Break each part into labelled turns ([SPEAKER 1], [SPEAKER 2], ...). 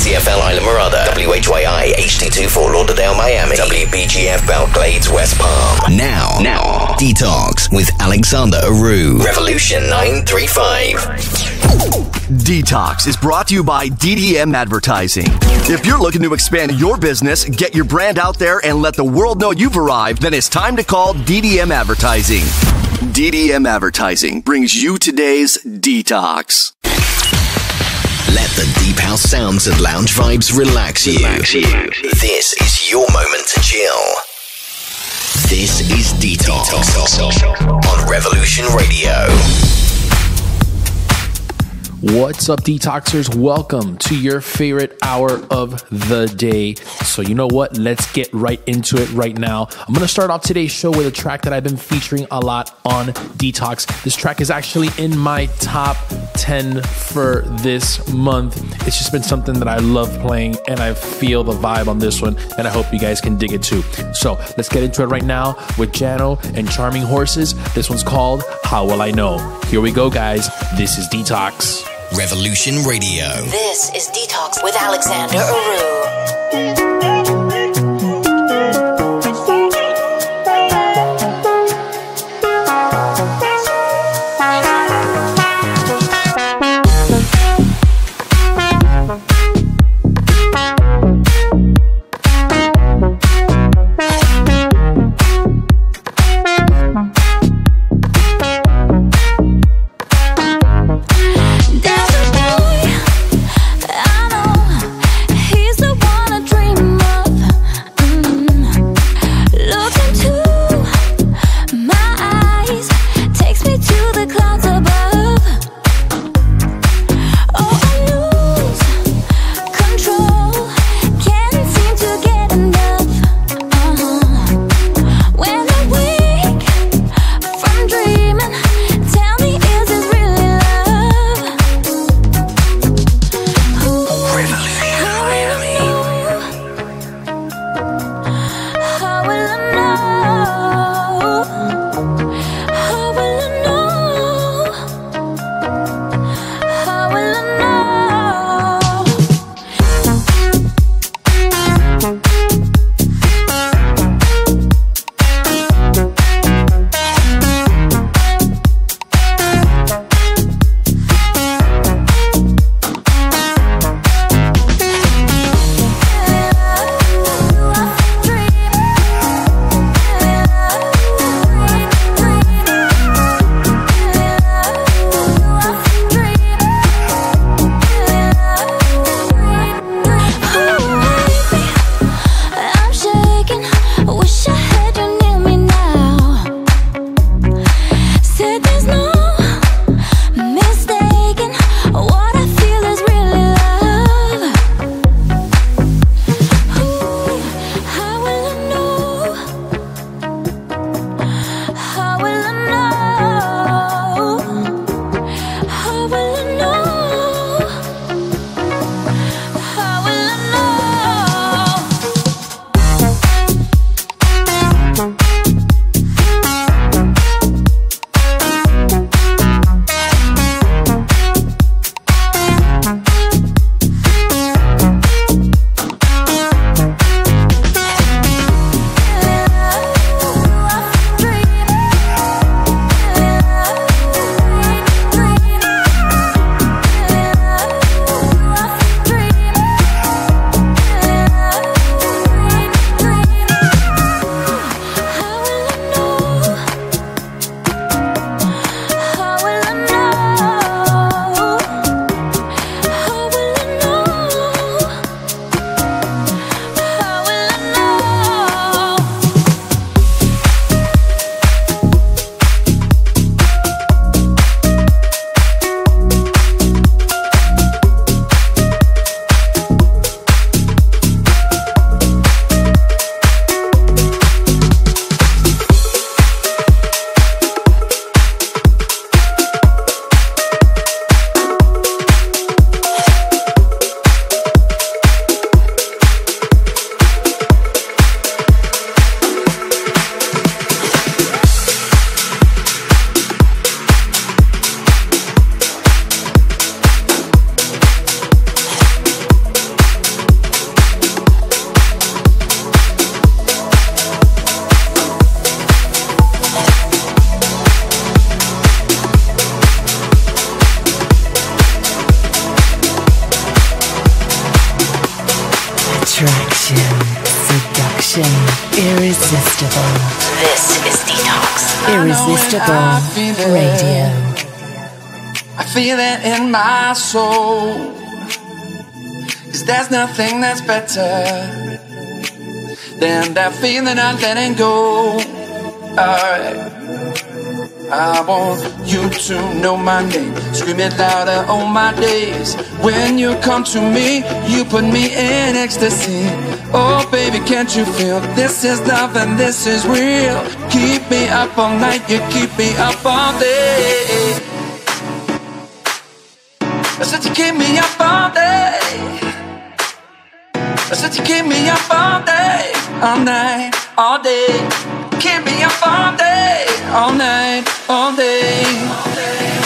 [SPEAKER 1] KCFL Islamorada, WHYI HD2 Fort Lauderdale, Miami, WBGF Belle Glades, West Palm. Now, now, Detox with Alexander Orue, Revolution 935.
[SPEAKER 2] Detox is brought to you by DDM Advertising. If you're looking to expand your business, get your brand out there, and let the world know you've arrived, then it's time to call DDM Advertising. DDM Advertising brings you today's Detox.
[SPEAKER 1] Let the deep house sounds and lounge vibes relax you. Relax you. This is your moment to chill. This is Detox, Detox. on Revolution Radio.
[SPEAKER 3] What's up, detoxers? Welcome to your favorite hour of the day. So, you know what? Let's get right into it right now. I'm going to start off today's show with a track that I've been featuring a lot on Detox. This track is actually in my top 10 for this month. It's just been something that I love playing, and I feel the vibe on this one, and I hope you guys can dig it too. So, let's get into it right now with Jano and Charming Horses. This one's called How Will I Know? Here we go, guys. This is Detox.
[SPEAKER 1] Revolution Radio.
[SPEAKER 4] This is Detox with Alexander
[SPEAKER 5] Orue.
[SPEAKER 6] Attraction, seduction, irresistible.
[SPEAKER 4] This is Detox.
[SPEAKER 6] Irresistible Radio.
[SPEAKER 7] I feel it in my soul. Cause there's nothing that's better than that feeling of letting go. Alright. I want you to know my name. Scream it louder all my days. When you come to me, you put me in ecstasy. Oh, baby, can't you feel this is love and this is real? Keep me up all night, you keep me up all day. I said you keep me up all day. I said you keep me up all day, all night, all day. Keep me up all day, all night, all day. I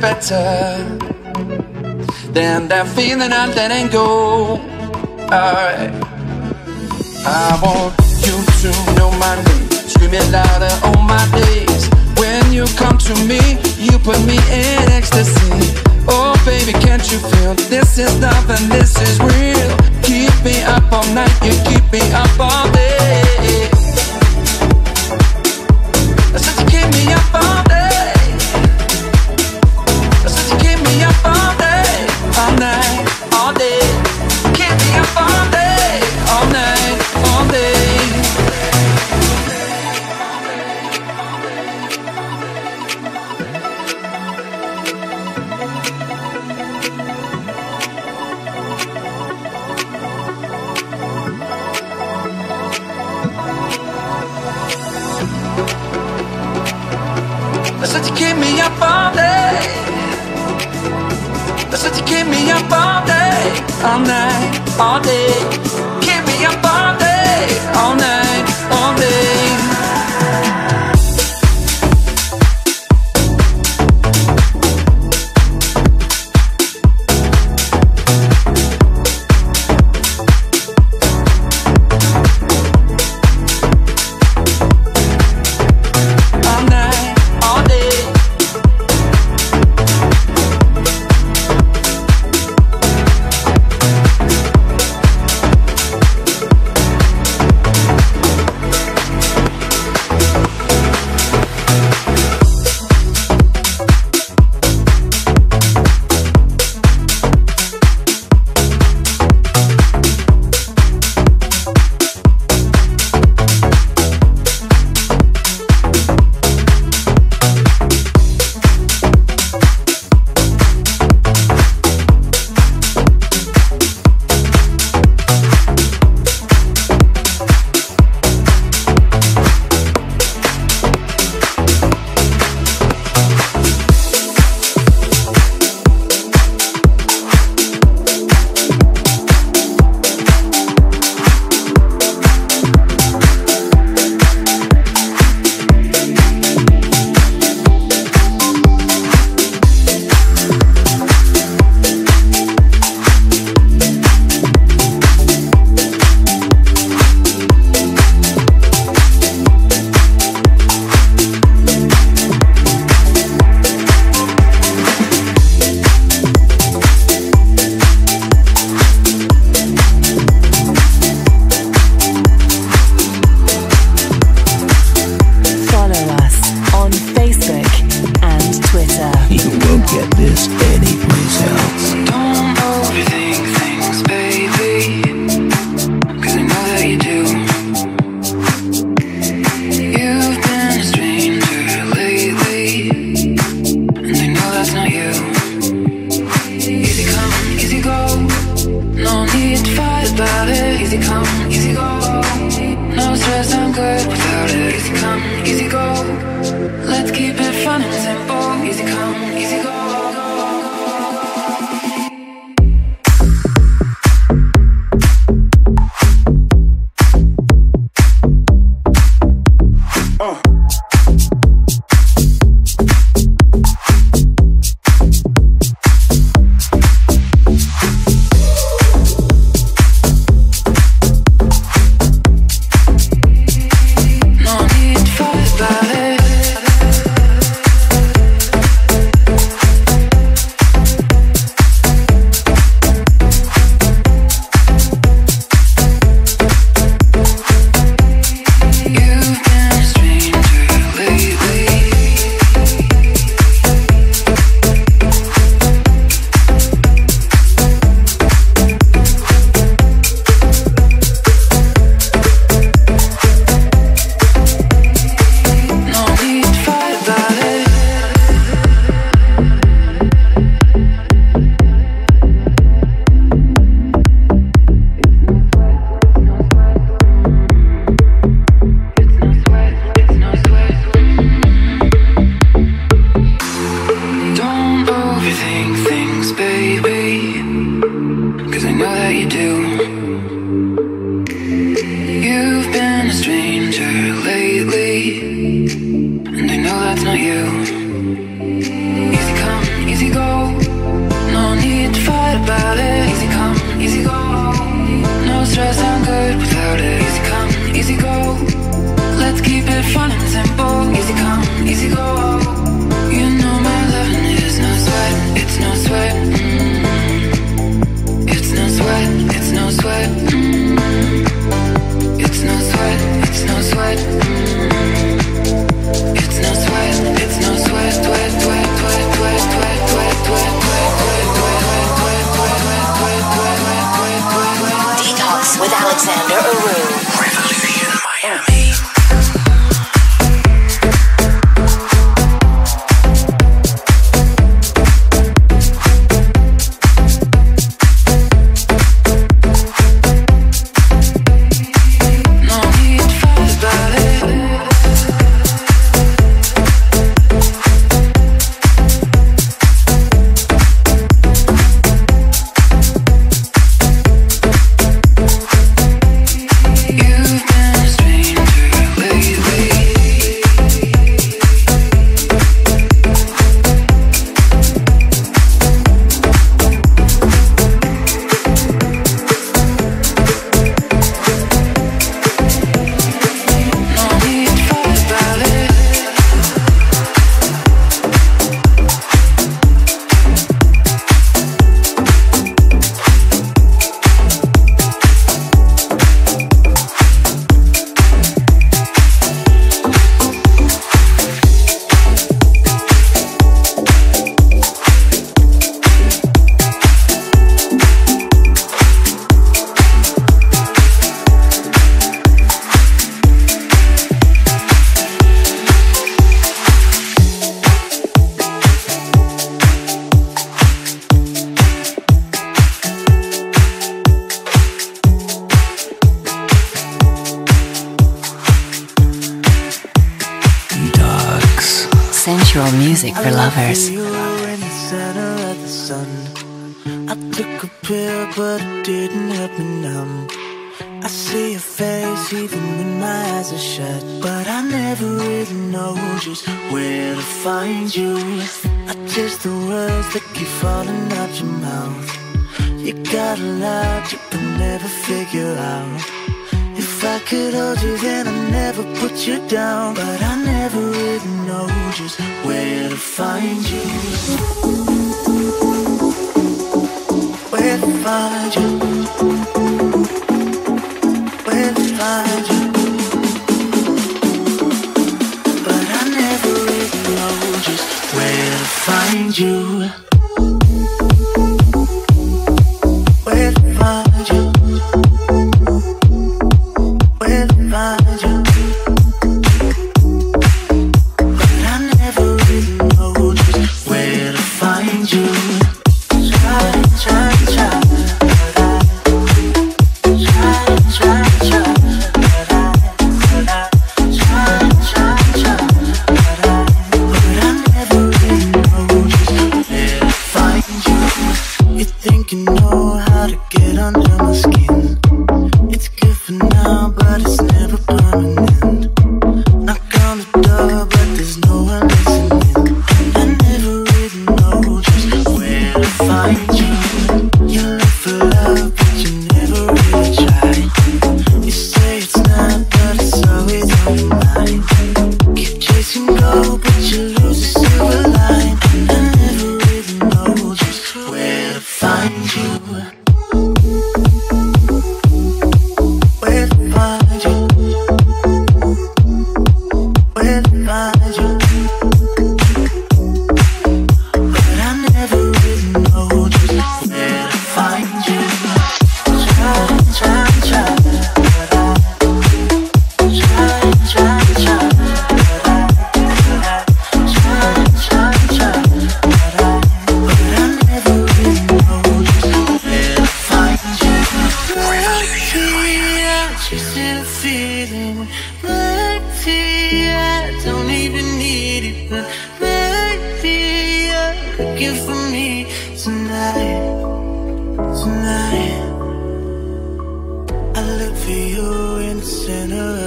[SPEAKER 7] better than that feeling of letting go. Alright. I want you to know my name. Scream it louder all my days. When you come to me, you put me in ecstasy. Oh, baby, can't you feel this is love and this is real? Keep me up all night, you keep me up all day.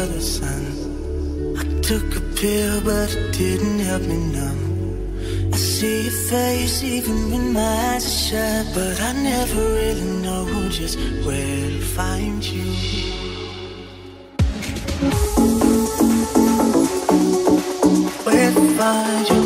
[SPEAKER 8] the sun. I took a pill but it didn't help me numb. I see your face even when my eyes are shut But I never really know just where to find you. Find you?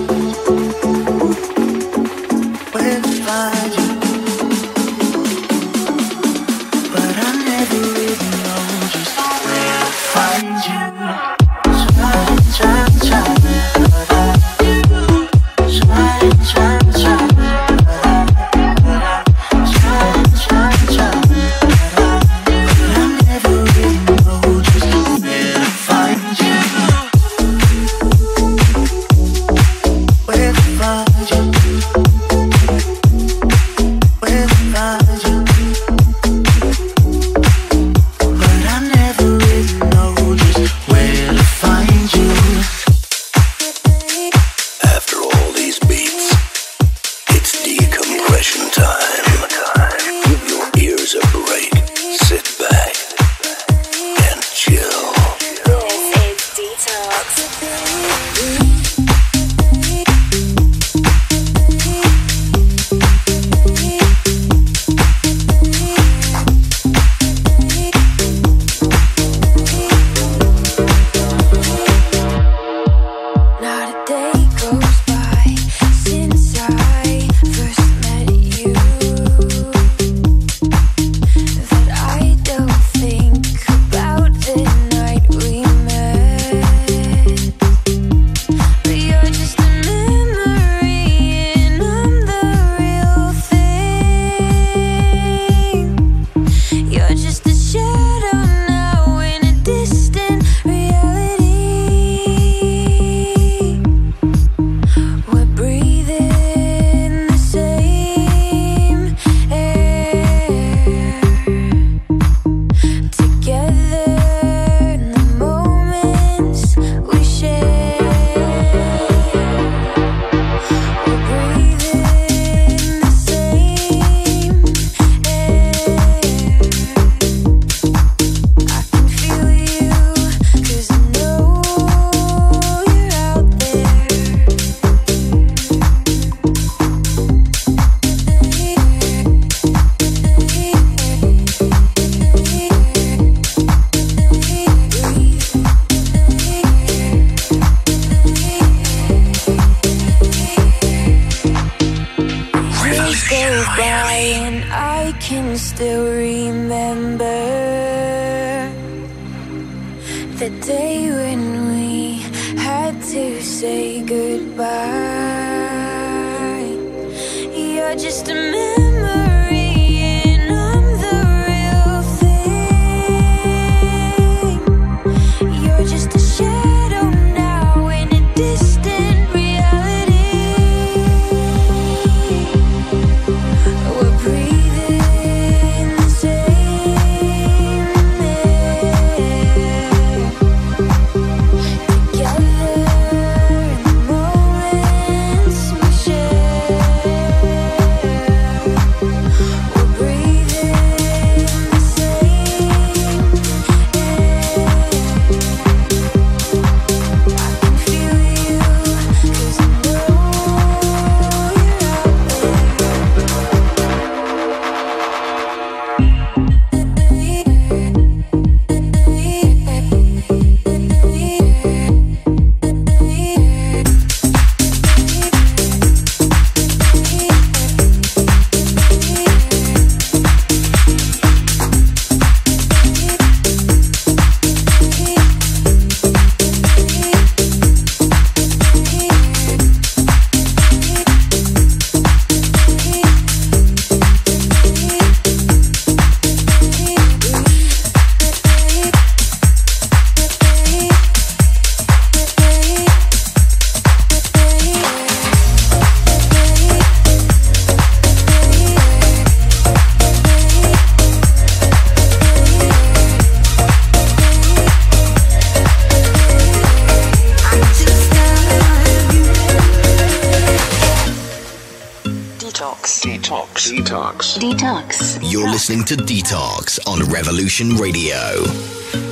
[SPEAKER 8] listening to
[SPEAKER 1] Detox
[SPEAKER 9] on Revolution Radio.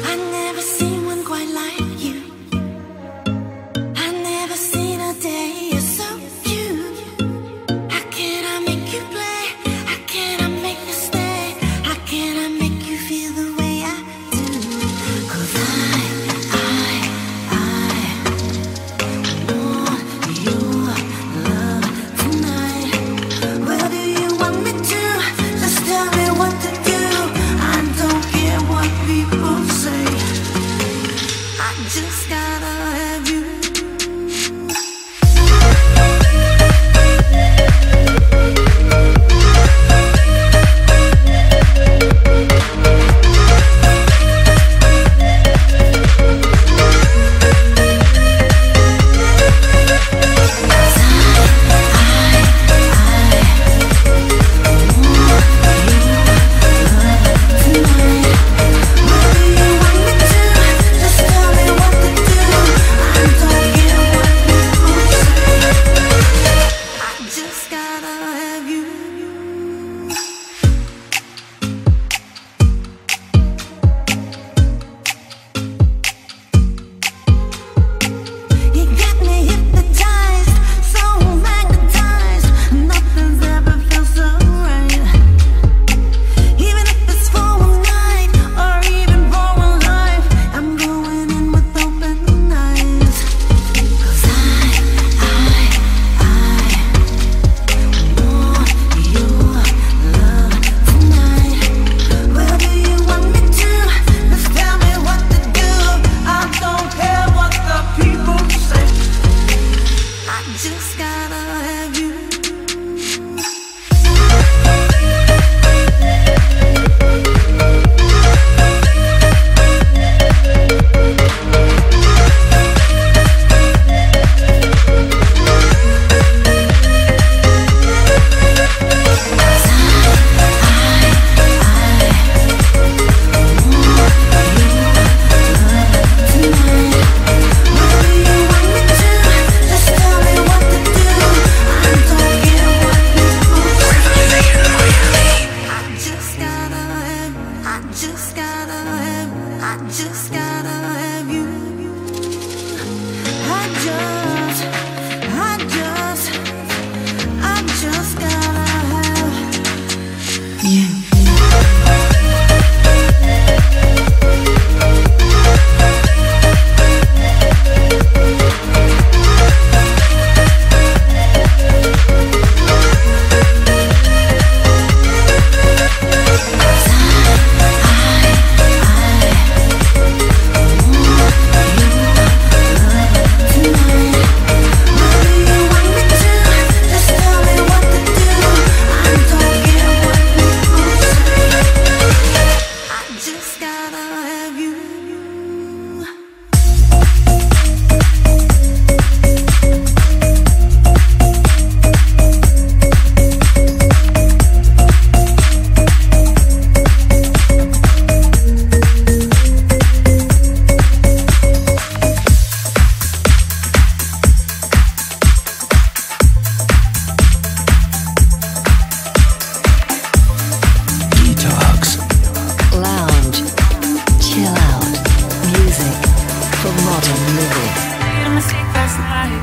[SPEAKER 10] last night.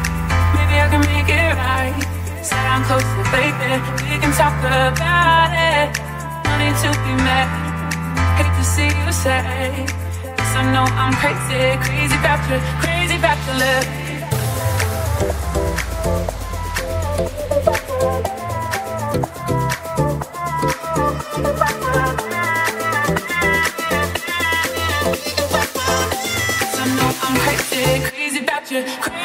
[SPEAKER 10] Maybe I can make it right. Sit down close to baby, we can talk about it. No need to be mad. Hate to see you say. Yes, I know I'm crazy, crazy about you, crazy about your love. I'm crazy, crazy about you.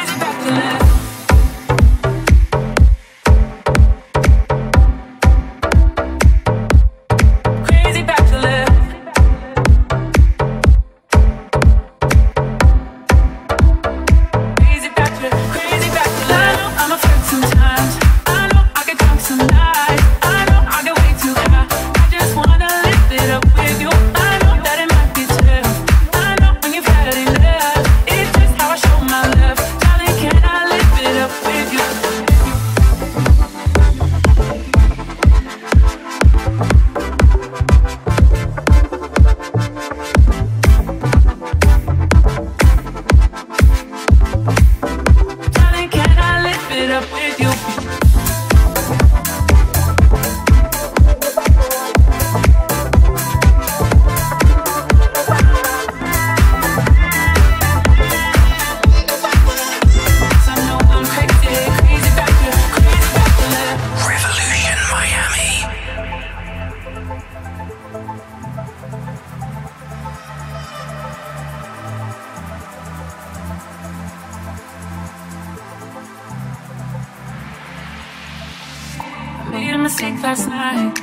[SPEAKER 10] Mistake last night.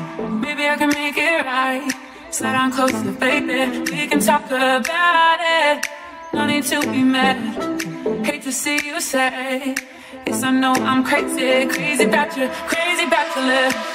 [SPEAKER 10] Maybe I can make it right. Slide on closer, baby. We can talk about it. No need to be mad. Hate to see you say. Yes, I know I'm crazy, crazy about you, crazy about your lips.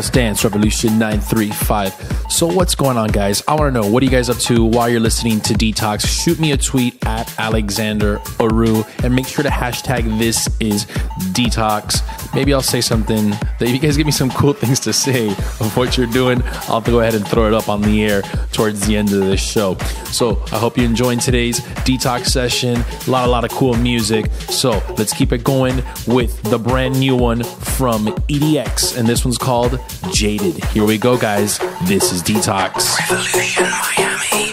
[SPEAKER 10] Just
[SPEAKER 3] Dance Revolution 935. So, what's going on, guys? I want to know what are you guys up to while you're listening to Detox? Shoot me a tweet at Alexander Orue and make sure to hashtag this is Detox. Maybe I'll say something that you guys give me some cool things to say of what you're doing, I'll have to go ahead and throw it up on the air towards the end of this show. So, I hope you enjoyed today's Detox session. A lot, a lot of cool music. So, let's keep it going with the brand new one from EDX, and this one's called Jaded. Here we go, guys. This is Detox.
[SPEAKER 5] Revolution Miami.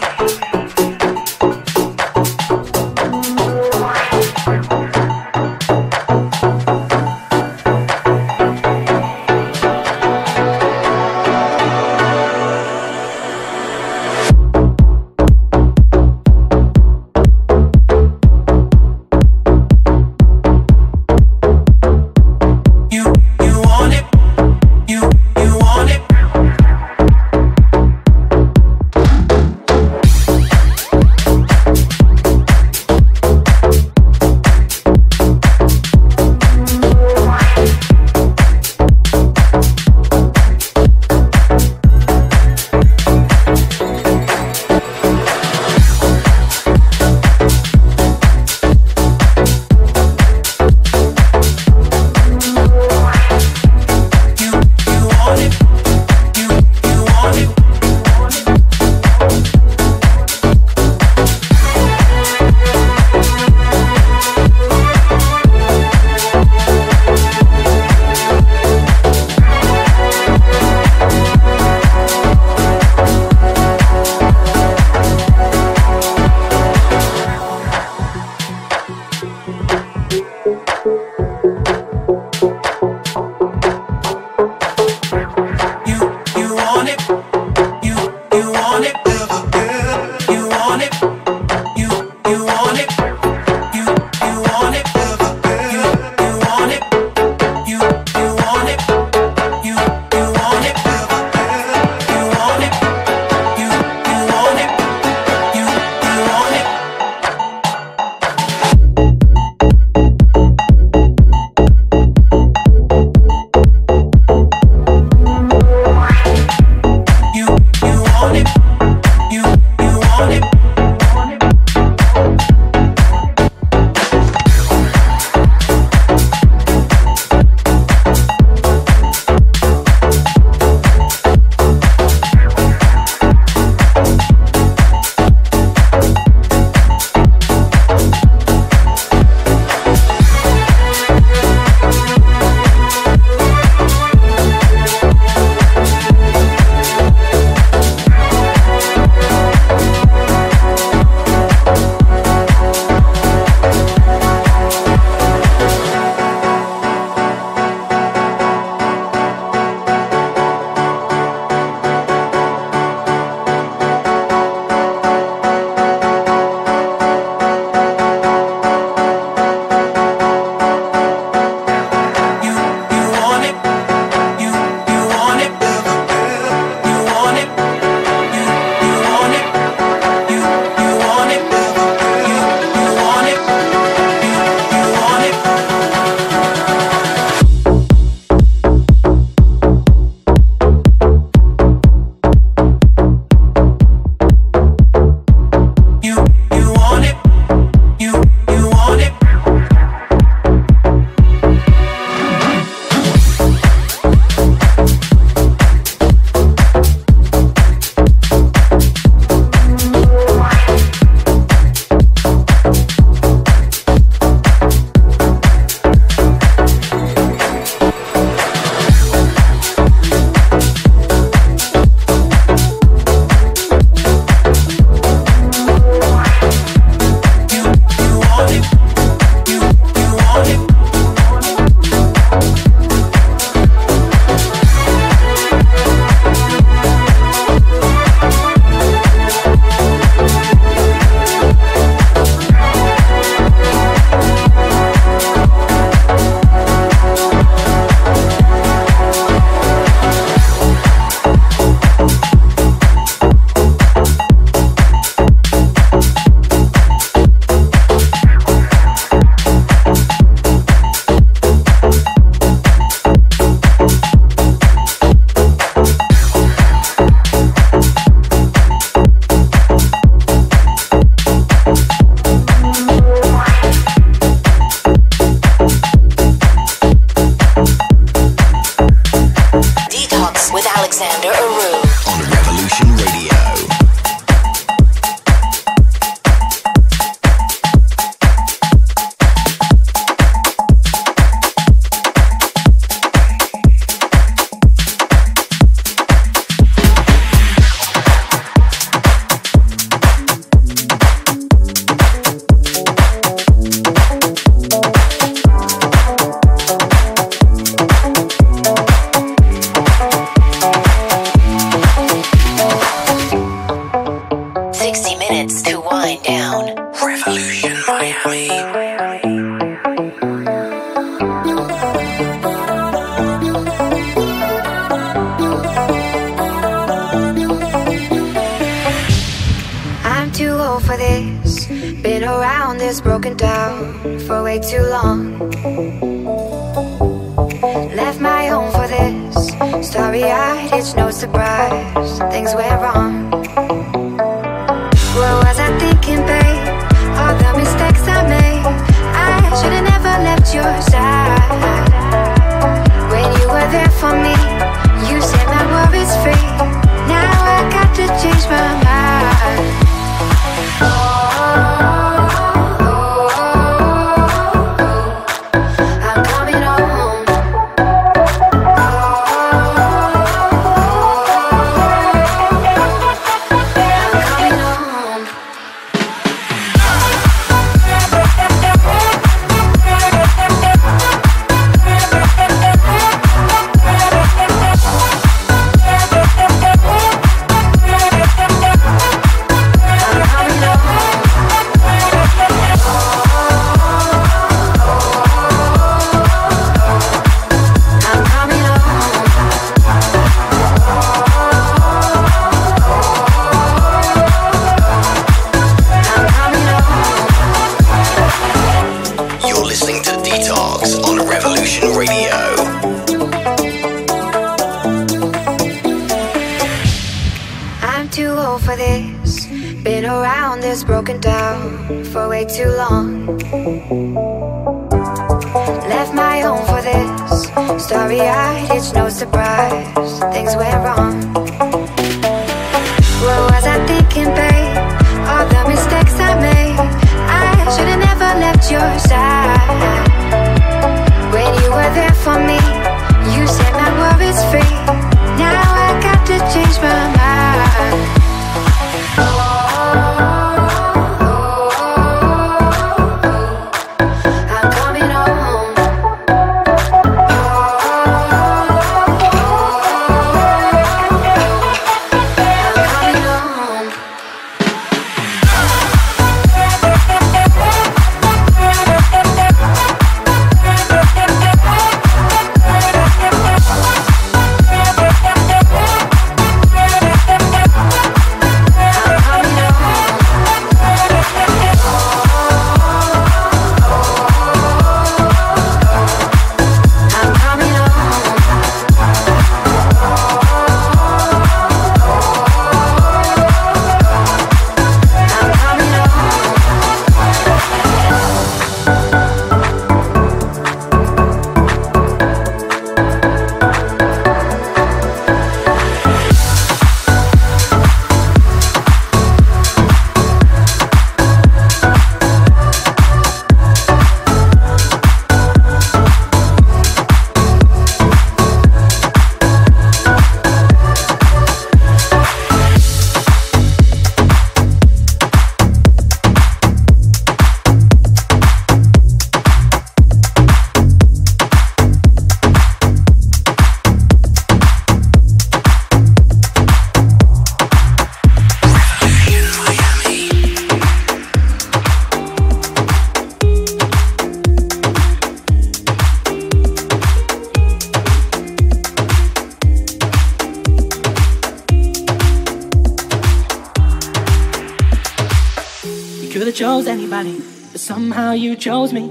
[SPEAKER 8] You
[SPEAKER 11] chose me.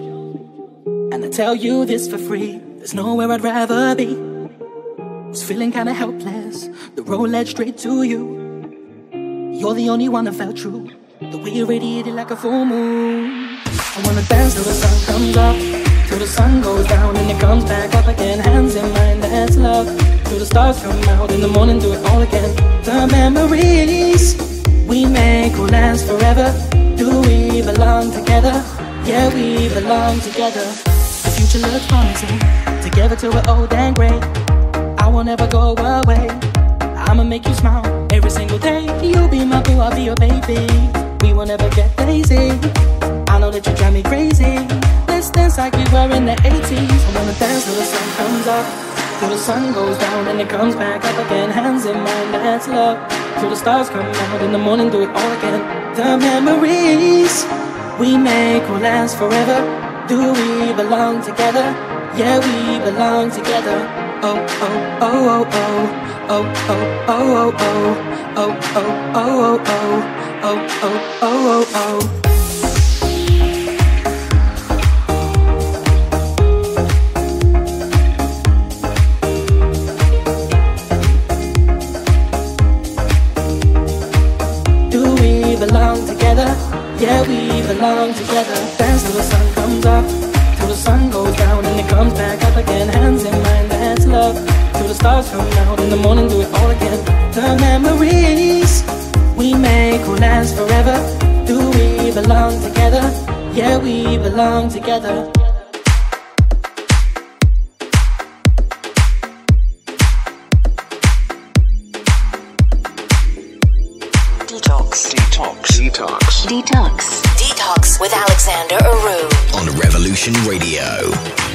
[SPEAKER 11] And I tell you this for free, there's nowhere I'd rather be. Was feeling kinda helpless, the road led straight to you. You're the only one that felt true, the way you radiated like a full moon. I wanna dance till the sun comes up, till the sun goes down and it comes back up again. Hands in mine, that's love. Till the stars come out in the morning, do it all again. The memories we make will last forever. Do we belong together? Yeah, we belong together. The future looks promising. Together till we're old and gray. I will never go away. I'ma make you smile every single day. You'll be my boo, I'll be your baby. We will never get lazy. I know that you drive me crazy. Let's dance like we were in the 80s. I wanna dance till the sun comes up. Till the sun goes down and it comes back up again. Hands in mine, that's love. Till the stars come out in the morning, do it all again. The memories we make will last forever. Do we belong together? Yeah, we belong together. Oh, oh, oh, oh, oh, oh, oh, oh, oh, oh, oh, oh, oh, oh, oh, oh, oh, oh, oh. oh oh Yeah, we belong together. Dance till the sun comes up. Till the sun goes down and it comes back up again. Hands in mind, that's love. Till the stars come out in the morning, do it all again. The memories we make will last forever. Do we belong together? Yeah, we belong together.
[SPEAKER 5] Revolution Radio.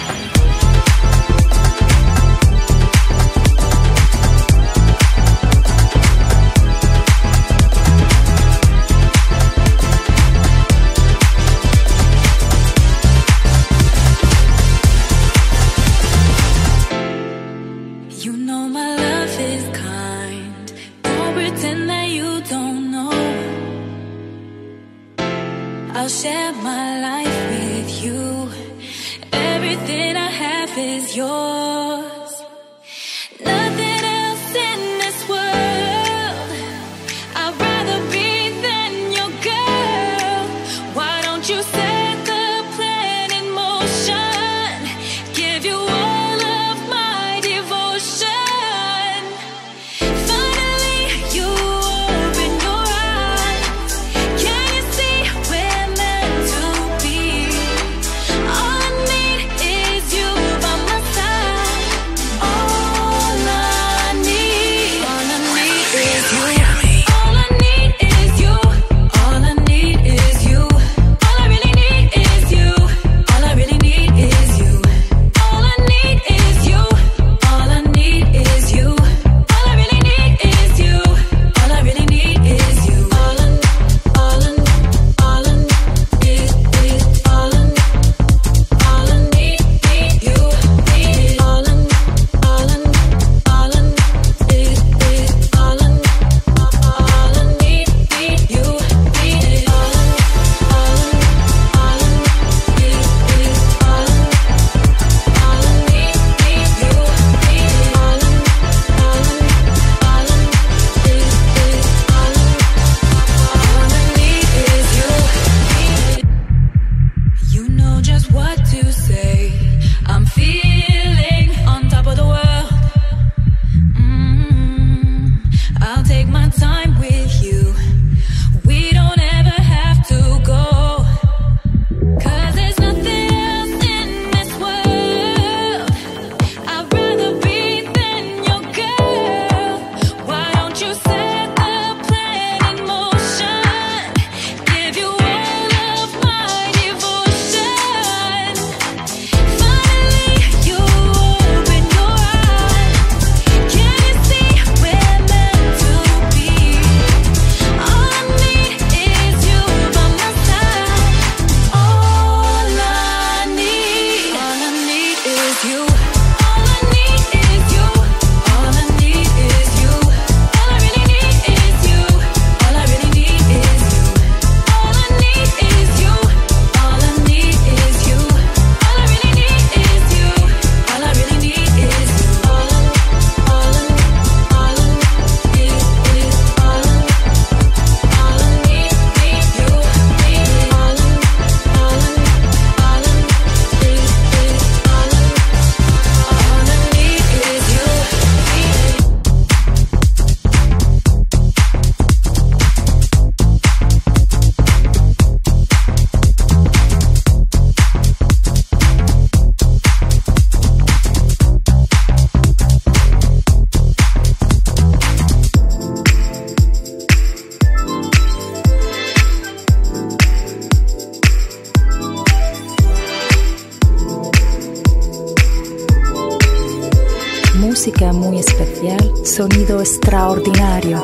[SPEAKER 6] música muy especial, sonido extraordinario.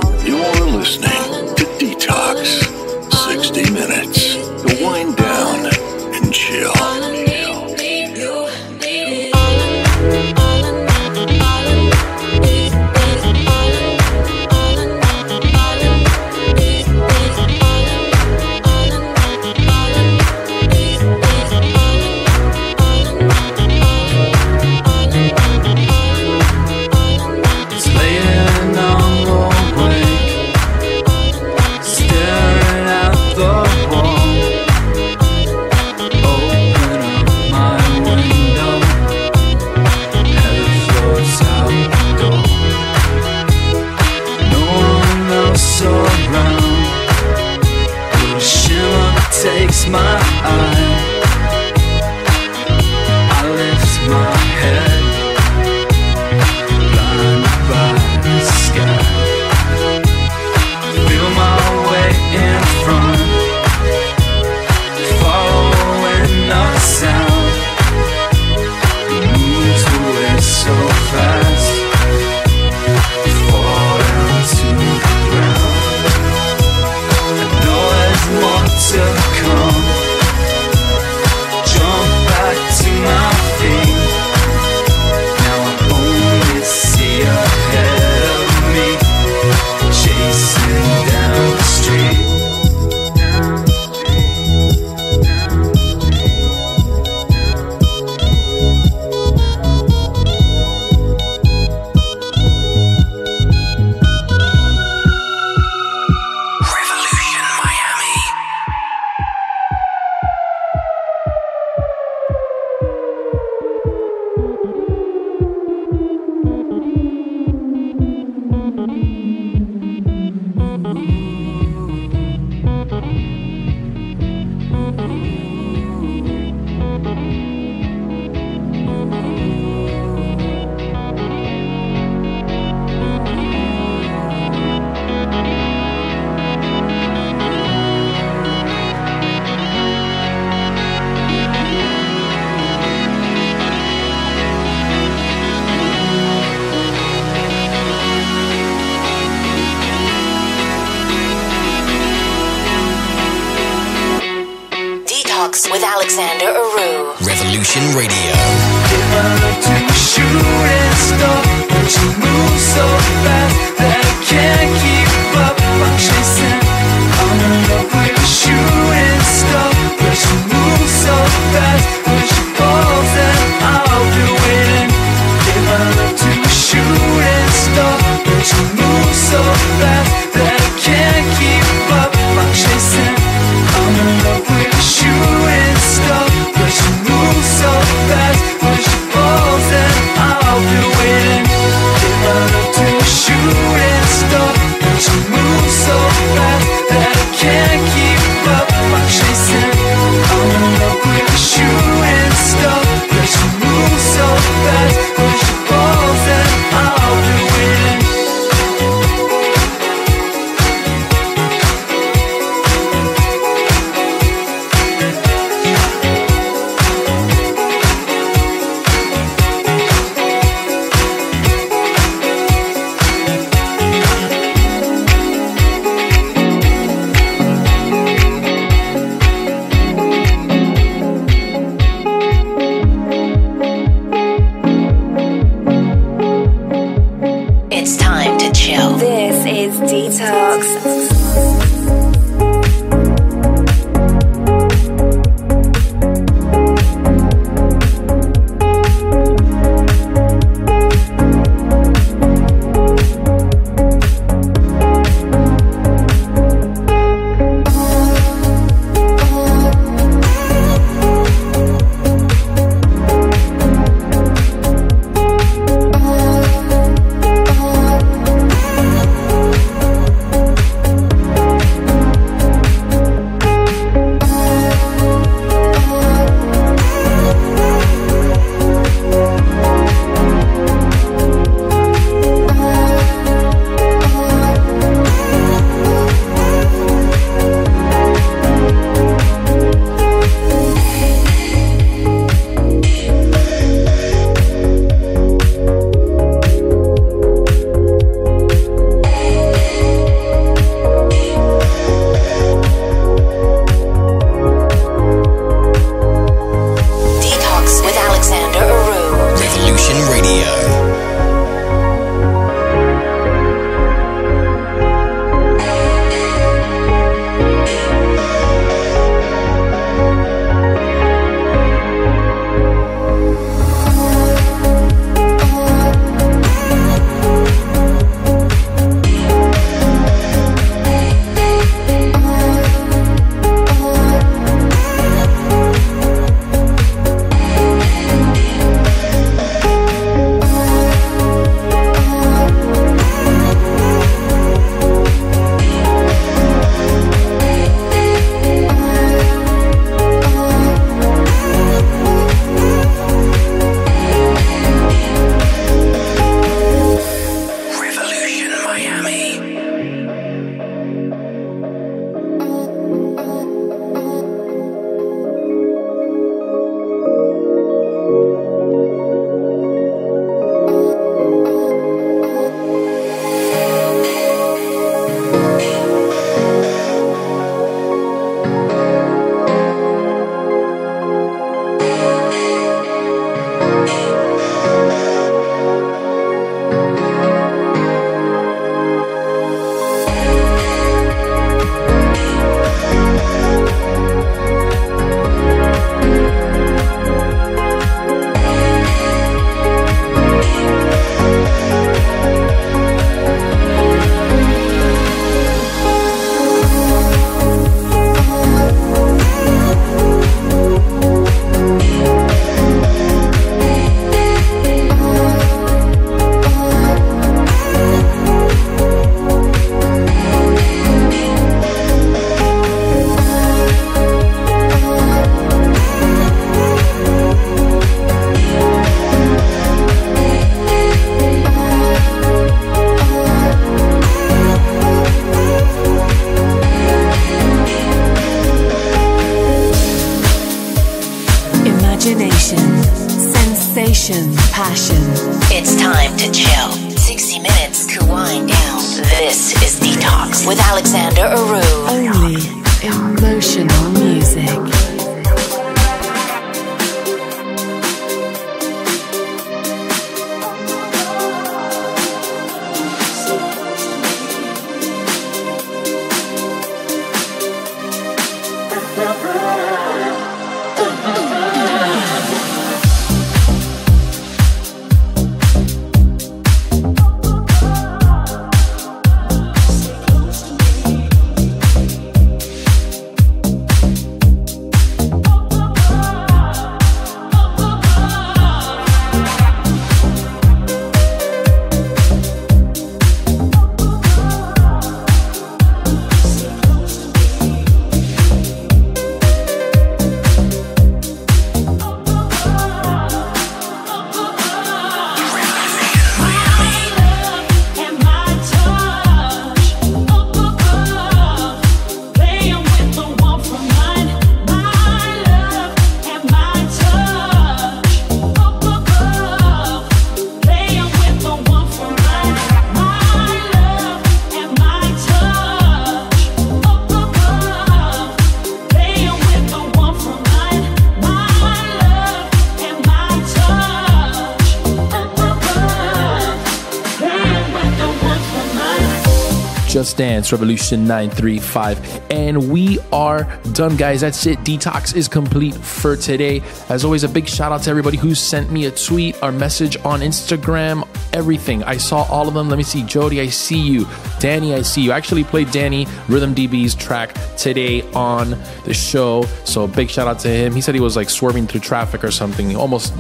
[SPEAKER 3] Dance Revolution 935. And we are done, guys. That's it. Detox is complete for today. As always, a big shout out to everybody who sent me a tweet or message on Instagram, everything. I saw all of them. Let me see. Jody, I see you. Danny, I see you. I actually played Danny Rhythm DB's track today on the show. So big shout out to him. He said he was like swerving through traffic or something. Almost,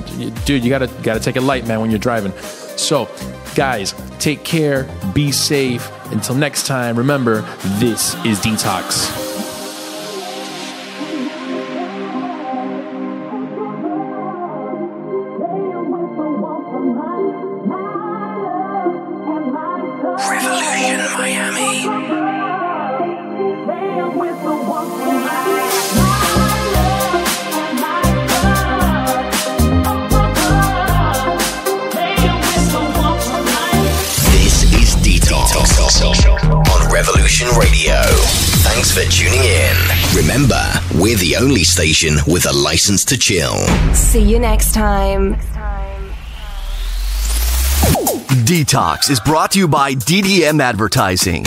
[SPEAKER 3] dude, you gotta gotta take it light, man, when you're driving. So, guys, take care, be safe. Until next time, remember, this is Detox.
[SPEAKER 5] We're the only station with a license to chill.
[SPEAKER 12] See you next time.
[SPEAKER 2] Detox is brought to you by DDM Advertising.